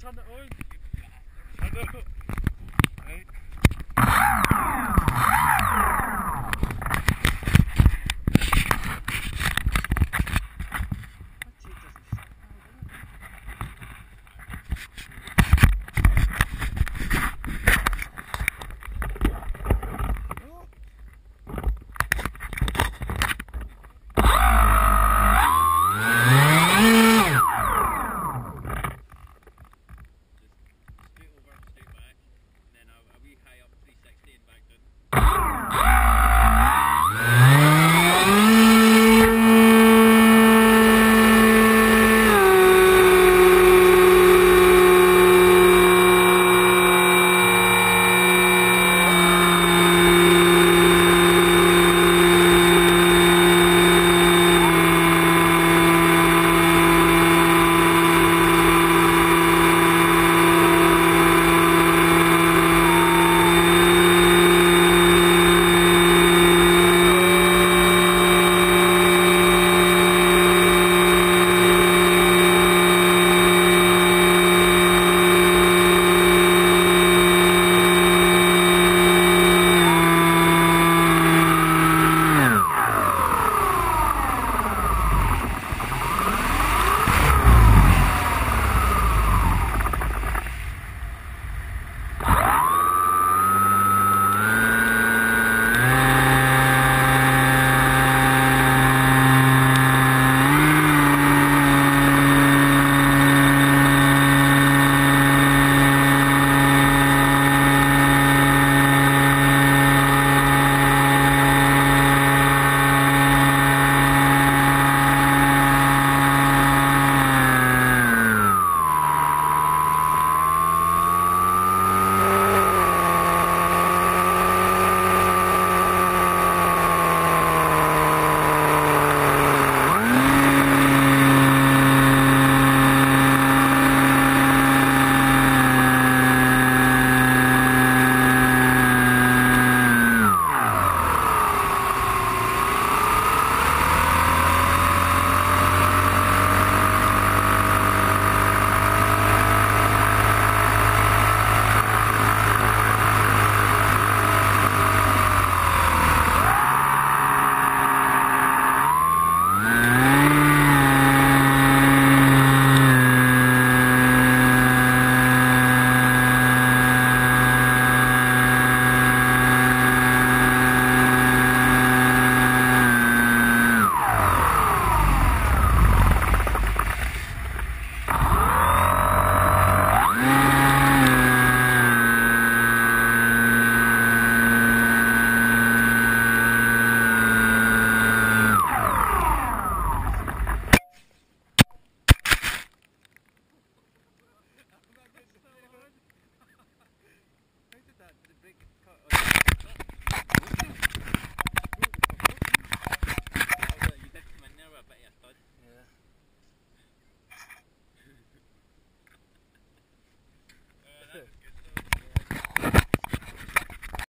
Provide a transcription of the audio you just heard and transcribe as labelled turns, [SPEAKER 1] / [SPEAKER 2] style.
[SPEAKER 1] Chana ơi. Chana.